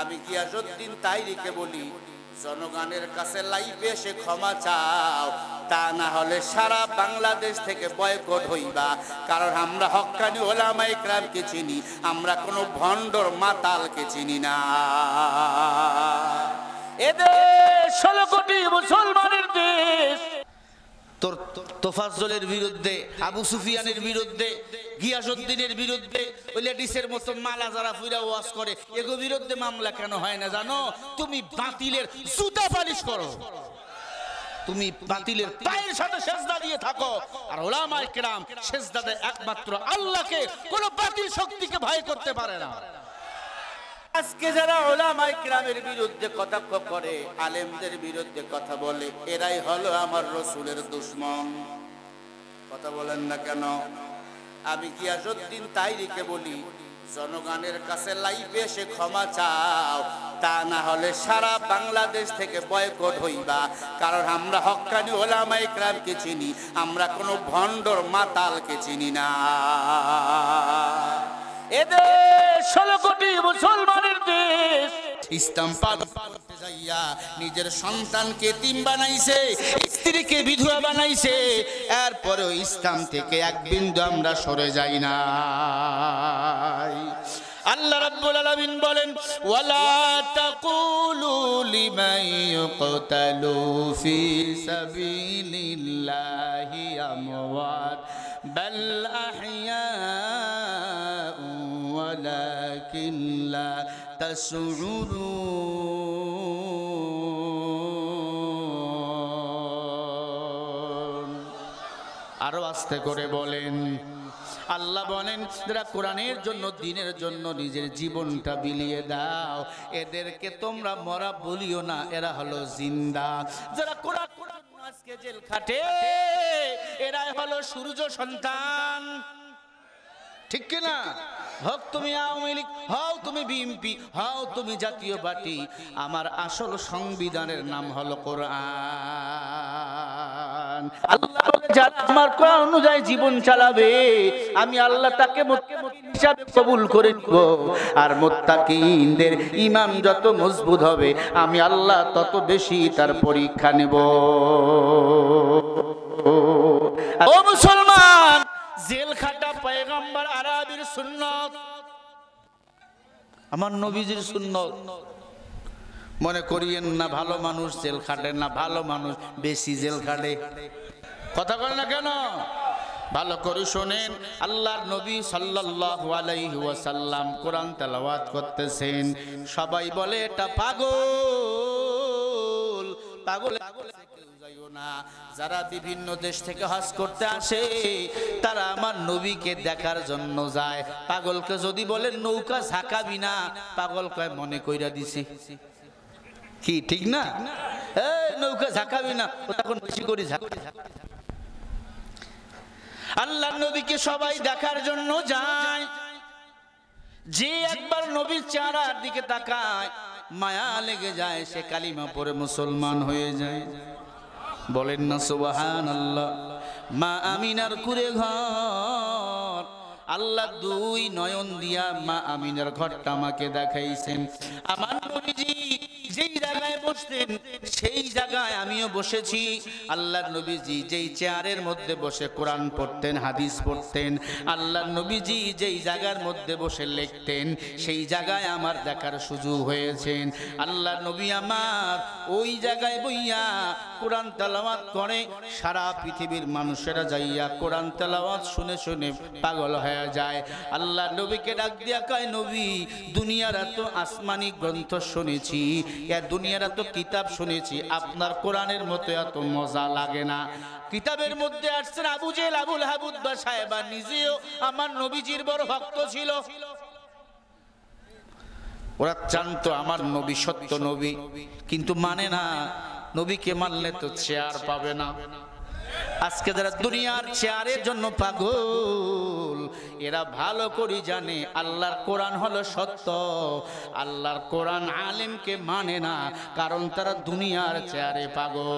আমি গিয়াসুদ্দিন তাইরিকে বলি, জনগণের কাছে লাইভে সে ক্ষমা চাও, তা না হলে সারা বাংলাদেশ থেকে বয়কট হইবা। কারণ আমরা হক্কানি ওলামা ইকরামকে চিনি, আমরা কোনো ভণ্ডর মাতালকে চিনি না। এদের ষোলো কোটি মুসলমানের দেশ। তোর তোফাজ্জলের বিরুদ্ধে, আবু সুফিয়ানের বিরুদ্ধে গিয়াসুদ্দিনের বিরুদ্ধে, ওই লেডিসের মতো মালা যারা ফুইরা ওয়াজ করে, এগো বিরুদ্ধে মামলা কেন হয় না জানো? তুমি বাতিলের জুতা পালিশ করো। তুমি বাতিলের পায়ের সাথে সেজদা দিয়ে থাকো। আর ওলামায়ে কেরাম, সেজদা একমাত্র আল্লাহকে, কোনো বাতিল শক্তিকে ভয় করতে পারে না। আজকে যারা ওলামা ইকরামের বিরুদ্ধে কথা করে, আলেমদের বিরুদ্ধে কথা বলে, এরাই হলো আমার রসুলের দুশ্মন। কথা বলেন না কেন? আমি কি গিয়াসুদ্দিন তাইরিকে বলি, জনগণের কাছে লাইভে এসে ক্ষমা চাও, তা না হলে সারা বাংলাদেশ থেকে বয়কট হইবা। কারণ আমরা হক্কানি ওলামা ইকরামকে চিনি, আমরা কোনো ভণ্ডর মাতালকে চিনি না। এদেশ ষোলো কোটি মুসলমানের দেশ। ইসলাম পালন করতে যাইয়া নিজের সন্তানকে তিম বানাইছে স্ত্রীকে বিধবা বানাইছে। এরপরেও ইসলাম থেকে এক বিন্দু আমরা সরে যাই না আল্লাহ রাব্বুল আলামিন বলেন ওয়ালা তাকুলু লিমান ইউকতালু ফি সাবিলিল্লাহি আমওয়াত বাল আহইয়াউ তাশউরুন আরও আস্তে করে বলেন, আল্লাহ বলেন, যারা কোরআনের জন্য, দিনের জন্য নিজের জীবনটা বিলিয়ে দাও, এদেরকে তোমরা মরা বলিও না, এরা হলো জিন্দা। যারা কোরআন আজকে জেল খাটে, এরাই হলো সূর্য সন্তান। ঠিক কিনা? হোক তুমি আওয়ামী লীগ, হও তুমি বিএনপি, হও তুমি জাতীয় পার্টি। আমার আসল সংবিধানের নাম হলো কোরআন। আল্লাহ যারা আমার কোরআন অনুযায়ী জীবন চালাবে, আমি আল্লাহ তাকে হিসাবে কবুল করে নিব। আর মোত্তাকিনদের ইমান যত মজবুত হবে, আমি আল্লাহ তত বেশি তার পরীক্ষা নেব। ও মুসলমান জেল খাটা পয়গম্বর আরবির সুন্নত। আমার নবীজির সুন্নত। মনে করিয়েন না ভালো মানুষ জেল খাটে, না ভালো মানুষ বেশি জেল খাটে। কথা বলে না কেন? ভালো করে শোনেন, আল্লাহর নবী সাল্লাল্লাহু আলাইহি ওয়াসাল্লাম কোরআন তেলাওয়াত করতেছেন। সবাই বলে, এটা পাগল। পাগল। যাইও না। যারা বিভিন্ন দেশ থেকে হজ করতে আসে, তারা আমার নবীকে দেখার জন্য যায়। পাগলকে যদি বলে, নৌকা ঝাঁকাবি না, পাগল কয়, মনে কইরা দিছি। কি, ঠিক না? এই, নৌকা ঝাঁকাবি না। ও তখন বেশি করে ঝাঁকা আল্লাহ নবীকে সবাই দেখার জন্য যায়। যে একবার নবীর চেহারার দিকে তাকায়, মায়া লেগে যায়, সে কালিমা পরে মুসলমান হয়ে যায়। বলেন না সুবাহান আল্লাহ মা আমিনার কুরে ঘর। আল্লাহ দুই নয়ন দিয়া মা আমিনার ঘরটা আমাকে দেখাইছেন। আমার নবীজি যেই জায়গায় বসতেন, সেই জায়গায় আমিও বসেছি। আল্লাহর নবীজি যেই চেয়ারের মধ্যে বসে কোরআন পড়তেন, হাদিস পড়তেন, আল্লাহর নবীজি যেই জায়গার মধ্যে বসে লিখতেন, সেই জায়গায় আমার দেখার সুযোগ হয়েছেন। আল্লাহর নবী আমার ওই জায়গায় বইয়া কোরআন তেলাওয়াত করে, সারা পৃথিবীর মানুষেরা যাইয়া কোরআন তালাওয়াত শুনে শুনে পাগল হয়ে যায়। আল্লাহ নবীকে ডাক দিয়া কয়, নবী, দুনিয়ার এত আসমানি গ্রন্থ শুনেছি, এ দুনিয়ার এত কিতাব শুনেছি, আপনার কোরআনের মতো এত মজা লাগে না। কিতাবের মধ্যে আসছেন আবু জেল আবুল হাবুদ্দা সাহেবা, নিজেও আমার নবীজির বড় ভক্ত ছিল। ওরা চান তো আমার নবী সত্য নবী, কিন্তু মানে না, নবীকে মানলে তো চেয়ার পাবে না। আজকে যারা দুনিয়ার চেয়ারের জন্য পাগল, এরা ভালো করে জানে, আল্লাহর কোরআন হলো সত্য। আল্লাহর কোরআন আলেমকে মানে না, কারণ তারা দুনিয়ার চেয়ারে পাগল।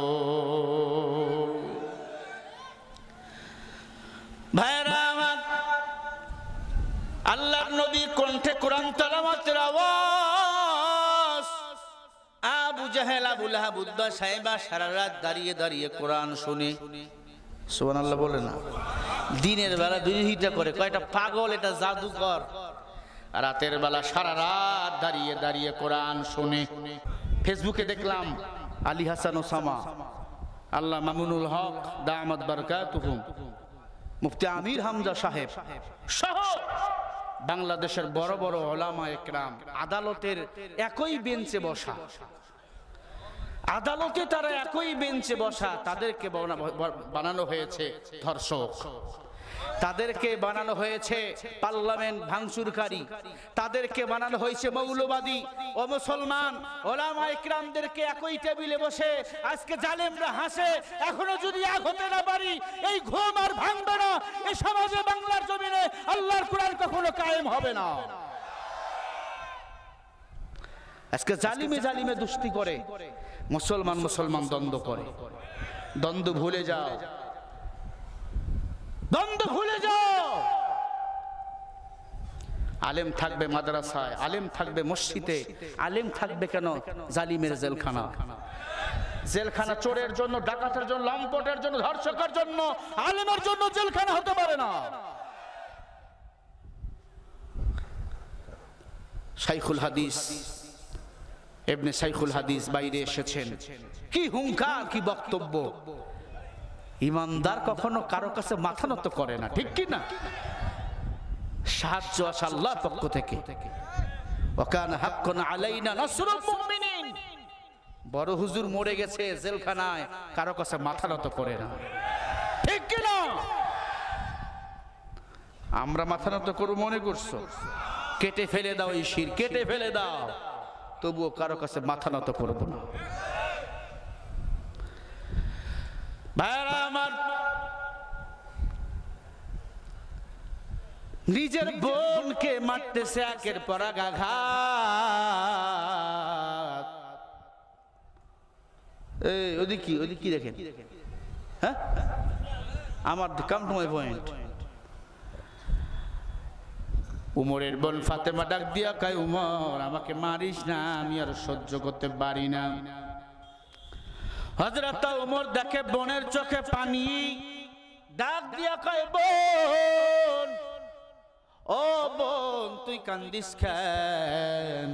ভাইরা আল্লাহর নবীর কণ্ঠে কোরআন তালামাতের আওয়াজ। জাহেল, আবু লাহাব সাহেবা সারা রাত দাঁড়িয়ে দাঁড়িয়ে কোরআন শুনে। সুবান আল্লাহ বলে না। দিনের বেলা বিরোধিতা করে, কয়টা পাগল, এটা জাদুকর। রাতের বেলা সারা রাত দাঁড়িয়ে দাঁড়িয়ে কোরআন শুনে। ফেসবুকে দেখলাম, আলী হাসান ওসামা, আল্লাহ মামুনুল হক দামাদ বারকাতুহুম, মুফতি আমির হামজা সাহেব সহ বাংলাদেশের বড় বড় ওলামা একরাম আদালতের একই বেঞ্চে বসা। আদালতে তারা একই বেঞ্চে বসা তাদেরকে বানা- বানানো হয়েছে ধর্ষক। তাদেরকে বানানো হয়েছে পার্লামেন্ট ভাঙচুরকারী। তাদেরকে বানানো হয়েছে মৌলবাদী। ও মুসলমান ওলামা ইকরামদেরকে একই টেবিলে বসে আজকে জালেমরা হাসে, এখনও যদি এক হতে না পারি, এই ঘুম আর ভাঙবে না। এই সমাজে বাংলার জমিনে আল্লাহর কোরআন কখনো কায়েম হবে না। আজকে জালিমে জালিমে দুষ্টি করে। মুসলমান মুসলমান দ্বন্দ্ব করে। দ্বন্দ্ব ভুলে যাও। দ্বন্দ্ব ভুলে যাও। আলেম থাকবে মাদ্রাসায়, আলেম থাকবে মসজিদে, আলেম থাকবে কেন? জালিমের জেলখানা। জেলখানা চোরের জন্য, ডাকাতের জন্য, লম্পটের জন্য, ধর্ষকের জন্য, আলেমের জন্য জেলখানা হতে পারে না। শাইখুল হাদিস। এমনি সাইফুল হাদিস বাইরে এসেছেন। কি হুঙ্কার, কি বক্তব্য। ইমানদার কখনো কারও কাছে মাথা নত করে না, ঠিক কি না? সাহায্য আসে পক্ষ থেকে। ওকান আলাইনা মুমিনিন। বড় হুজুর মরে গেছে জেলখানায়, কারও কাছে মাথা নত করে না। ঠিক কি না? আমরা মাথা নত করব মনে করছ? কেটে ফেলে দাও এই শির, কেটে ফেলে দাও। তবুও কারও কাছে মাথা নত করব না। ভাইরা আমার নিজের বোনকে মারতেছে একের পর এই, ওদিক ওদিক দেখেন? হ্যাঁ? আমার কাম টু মাই পয়েন্ট। উমরের বোন ফাতেমা ডাক দিয়া কয়, উমর, আমাকে মারিস না, আমি আর সহ্য করতে পারি না। হজরত উমর দেখে বোনের চোখে পানি, ডাক দিয়া কয়, বোন, ও বোন, তুই কান্দিস কেন?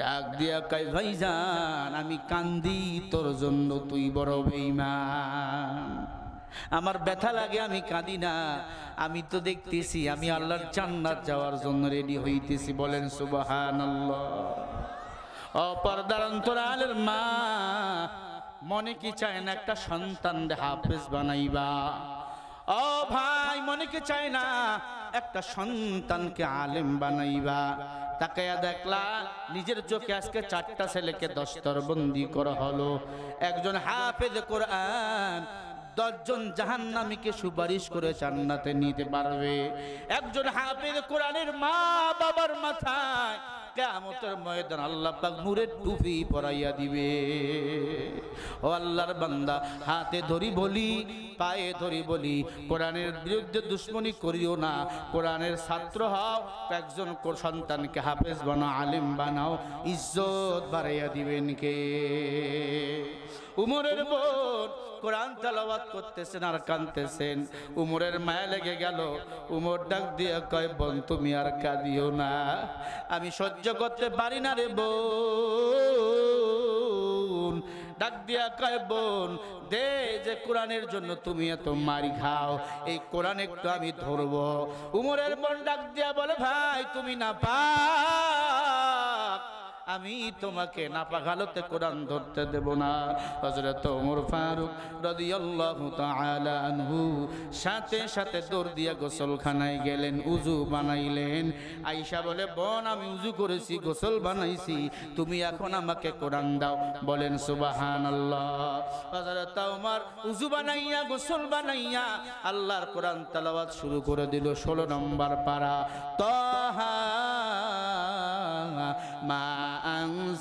ডাক দিয়া কয়, ভাইজান, আমি কান্দি, তোর জন্য তুই বড় বেইমান আমার ব্যথা লাগে, আমি কাঁদি না। আমি তো দেখতেছি, আমি আল্লাহর জান্নাত যাওয়ার জন্য রেডি হইতেছি। বলেন সুবাহান অপরদার অন্তরালের মা, মনে কি চায় না একটা সন্তান হাফেজ বানাইবা? ও ভাই, মনে কি চায় না একটা সন্তানকে আলেম বানাইবা? তাকাইয়া দেখলা, নিজের চোখে আজকে চারটা ছেলেকে দস্তর বন্দি করা হলো। একজন হাফেজ কোরআন দশজন জাহান্নামীকে সুপারিশ করে জান্নাতে নিতে পারবে। একজন হাফেজ কোরআনের মা বাবার মাথায় কেমতের ময়দান আল্লাহ পাক নূরের টুপি পরাইয়া দিবে। ও আল্লাহর বান্দা, হাতে ধরি বলি, পায়ে ধরি বলি, কোরআনের বিরুদ্ধে দুশ্মনী করিও না। কোরআনের ছাত্র হও, একজন সন্তানকে হাফেজ বানাও, আলিম বানাও, ইজ্জত বাড়াইয়া দিবেন কে? উমরের বোন কোরআন তালাবাত করতেছেন আর কাঁদতেছেন। উমরের মায়া লেগে গেল। উমর ডাক দিয়ে কয়, বোন, তুমি আর কাঁদিও না। আমি সহ্য করতে পারি না রে বোন। ডাক দিয়া কয়, বোন, দে যে কোরআনের জন্য তুমি এত মারি খাও, এই কোরআন একটু আমি ধরবো। উমরের বোন ডাক দিয়া বলে, ভাই, তুমি না পা আমি তোমাকে নাপাক হালতে কোরআন ধরতে দেব না। হযরত ওমর ফারুক রাদিয়াল্লাহু তাআলা আনহু সাথে সাথে দৌড় দিয়া গোসলখানায় গেলেন উজু বানাইলেন। আয়েশা বলে, বোন, আমি উজু করেছি, গোসল বানাইছি, তুমি এখন আমাকে কোরআন দাও। বলেন, সুবহানাল্লাহ। হযরত ওমর উজু বানাইয়া, গোসল বানাইয়া আল্লাহর কোরআন তেলাওয়াত শুরু করে দিল 16 নম্বর পারা। তাহা ما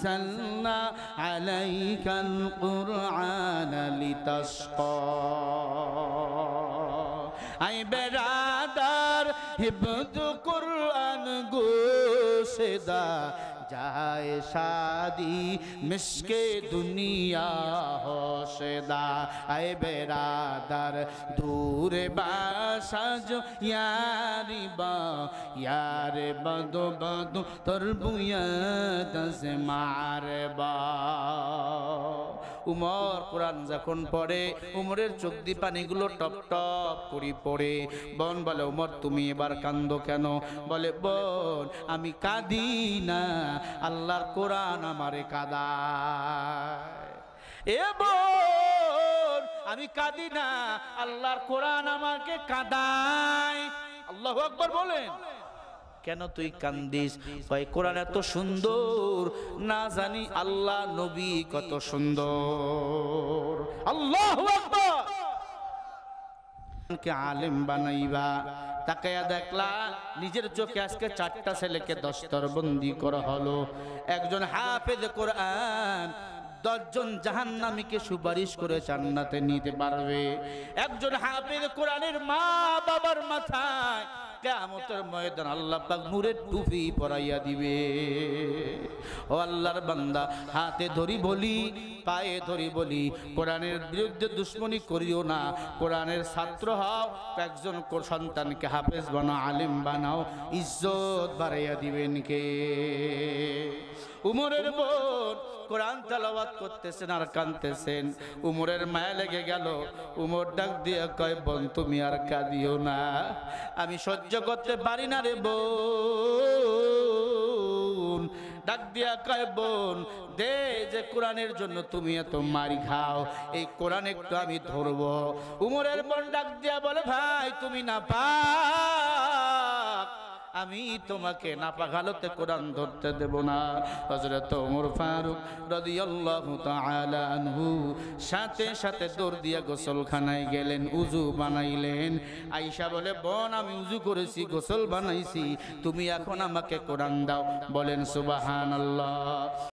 أنزلنا عليك القرآن لتشقى أي برادر هبد قرآن گوشدہ যায় শাদি, মিশকে দুনিয়া হোসদা। আয় বেরাদার দূরে বাসাজ ইয়ারি বা, ইয়ারে বদো বদো, তোর বুয়া দস মারবা উমর কোরআন যখন পড়ে, উমরের চোখ পানিগুলো টপ টপ করি পড়ে। বোন বলে, উমর, তুমি এবার কান্দো কেন? বলে, বোন, আমি কাঁদি না, আল্লাহর কোরআন আমারে কাদায়। এ বোন, আমি কাঁদি না, আল্লাহর কোরআন আমাকে কাঁদায়। আল্লাহ আকবর বলেন। কেন তুই কান্দিস? কয় কোরআন এত সুন্দর, না জানি আল্লাহ নবী কত সুন্দর। আল্লাহ আলেম বানাইবা, তাকায়া দেখলা নিজের চোখে আজকে চারটা ছেলেকে দস্তর বন্দি করা হলো। একজন হাফেজ কোরআন, দশজন জাহান্নামীকে সুপারিশ করে জান্নাতে নিতে পারবে। একজন হাফেজ কোরআনের মা বাবার মাথায় কেমতের ময়দান আল্লাহ পাক নূরের টুপি পরাইয়া দিবে। ও আল্লাহর বান্দা, হাতে ধরি বলি, পায়ে ধরি বলি, কোরআনের বিরুদ্ধে দুশ্মনী করিও না। কোরআনের ছাত্র হও, একজন সন্তানকে হাফেজ বানাও, আলিম বানাও, ইজ্জত বাড়াইয়া দিবেন কে? উমরের বোন কোরআন তালাবাত করতেছেন আর কানতেছেন। উমরের মায়া লেগে গেল। উমর ডাক দিয়ে কয়, বোন, তুমি আর কাঁদিও না। আমি সহ্য করতে পারি না রে বোন। ডাক দিয়া কয়, বোন, দে যে কোরআনের জন্য তুমি এত মারি খাও, এই কোরআন একটু আমি ধরবো। উমরের বোন ডাক দিয়া বলে, ভাই, তুমি না পা আমি তোমাকে না পাগালতে কোরআন ধরতে দেব না। হযরত ওমর ফারুক রাদিয়াল্লাহু তাআলা আনহু সাথে সাথে দৌড় দিয়া গোসলখানায় গেলেন উজু বানাইলেন। আয়েশা বলে, বোন, আমি উজু করেছি, গোসল বানাইছি। তুমি এখন আমাকে কোরআন দাও। বলেন, সুবহানাল্লাহ।